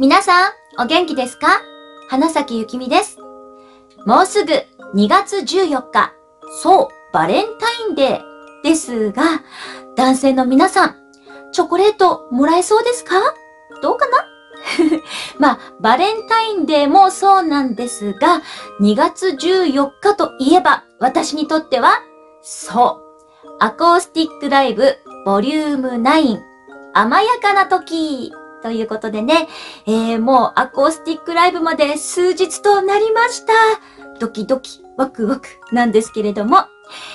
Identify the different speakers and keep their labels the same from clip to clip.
Speaker 1: 皆さん、お元気ですか？花咲ゆきみです。もうすぐ2月14日、そう、バレンタインデーですが、男性の皆さん、チョコレートもらえそうですか？どうかな？まあ、バレンタインデーもそうなんですが、2月14日といえば、私にとっては、そう、アコースティックライブボリューム9、甘やかな時。ということでね、えー、もうアコースティックライブまで数日となりました。ドキドキ、ワクワクなんですけれども、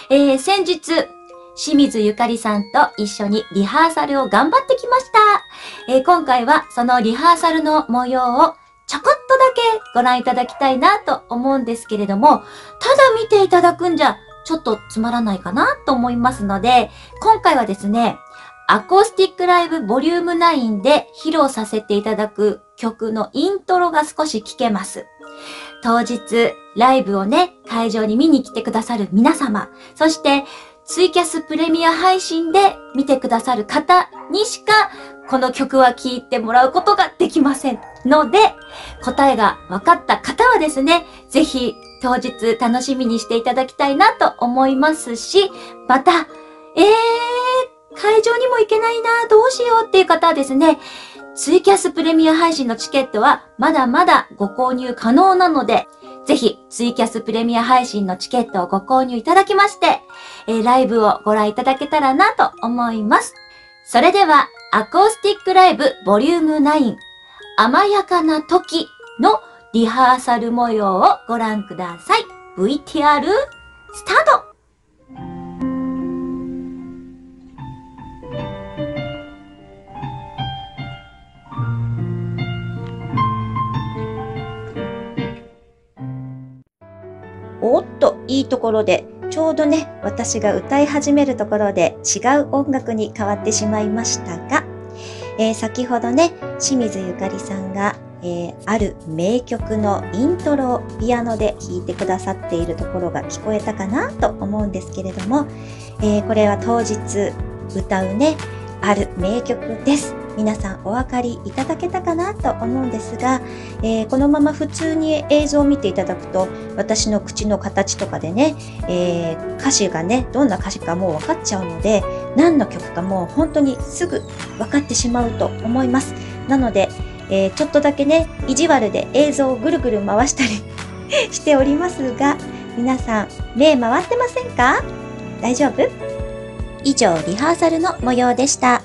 Speaker 1: えー、先日、清水ゆかりさんと一緒にリハーサルを頑張ってきました。えー、今回はそのリハーサルの模様をちょこっとだけご覧いただきたいなと思うんですけれども、ただ見ていただくんじゃちょっとつまらないかなと思いますので、今回はですね、アコースティックライブボリューム9で披露させていただく曲のイントロが少し聞けます。当日、ライブをね、会場に見に来てくださる皆様、そしてツイキャスプレミア配信で見てくださる方にしか、この曲は聴いてもらうことができません。ので、答えが分かった方はですね、ぜひ当日楽しみにしていただきたいなと思いますし、また、えー、会場にも行けないな、どうしようっていう方はですね、ツイキャスプレミア配信のチケットはまだまだご購入可能なので、ぜひツイキャスプレミア配信のチケットをご購入いただきまして、えー、ライブをご覧いただけたらなと思います。それでは、アコースティックライブボリューム9甘やかな時のリハーサル模様をご覧ください。VTR スタートおっと、いいところで、ちょうどね、私が歌い始めるところで違う音楽に変わってしまいましたが、えー、先ほどね、清水ゆかりさんが、えー、ある名曲のイントロをピアノで弾いてくださっているところが聞こえたかなと思うんですけれども、えー、これは当日歌うね、ある名曲です。皆さんお分かりいただけたかなと思うんですが、えー、このまま普通に映像を見ていただくと私の口の形とかでね、えー、歌詞がねどんな歌詞かもう分かっちゃうので何の曲かもう本当にすぐ分かってしまうと思います。なので、えー、ちょっとだけね意地悪で映像をぐるぐる回したり しておりますが皆さん目回ってませんか？大丈夫？以上リハーサルの模様でした。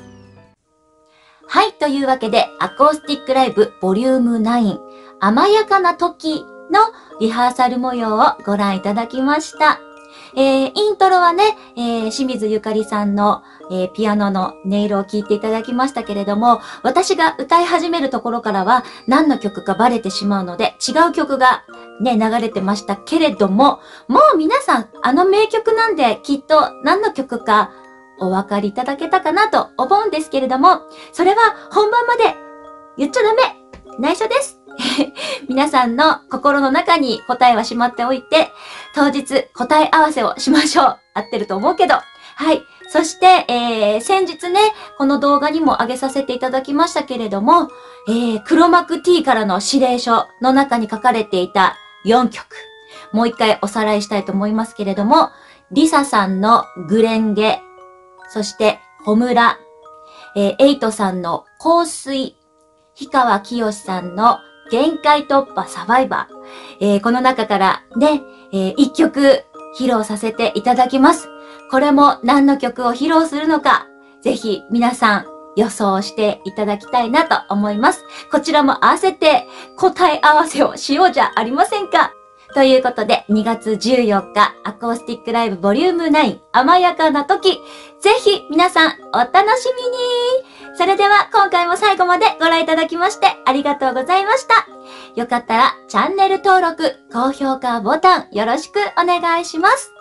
Speaker 1: というわけで、アコースティックライブボリューム9、甘やかな時のリハーサル模様をご覧いただきました。えー、イントロはね、えー、清水ゆかりさんの、えー、ピアノの音色を聴いていただきましたけれども、私が歌い始めるところからは何の曲かバレてしまうので、違う曲がね、流れてましたけれども、もう皆さん、あの名曲なんで、きっと何の曲かお分かりいただけたかなと思うんですけれども、それは本番まで言っちゃダメ内緒です 皆さんの心の中に答えはしまっておいて、当日答え合わせをしましょう。合ってると思うけど。はい。そして、えー、先日ね、この動画にも上げさせていただきましたけれども、えー、黒幕 T からの指令書の中に書かれていた4曲。もう一回おさらいしたいと思いますけれども、リサさんのグレンゲそして、ホムラ、えー、エイトさんの香水、氷川きよしさんの限界突破サバイバー、えー、この中からね、えー、一曲披露させていただきます。これも何の曲を披露するのか、ぜひ皆さん予想していただきたいなと思います。こちらも合わせて答え合わせをしようじゃありませんか。ということで、2月14日、アコースティックライブボリューム9、甘やかな時、ぜひ皆さんお楽しみにそれでは今回も最後までご覧いただきましてありがとうございました。よかったらチャンネル登録、高評価ボタンよろしくお願いします。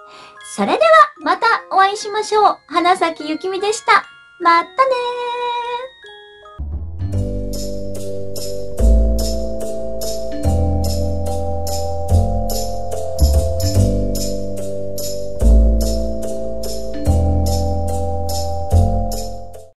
Speaker 1: それではまたお会いしましょう。花咲ゆきみでした。またね。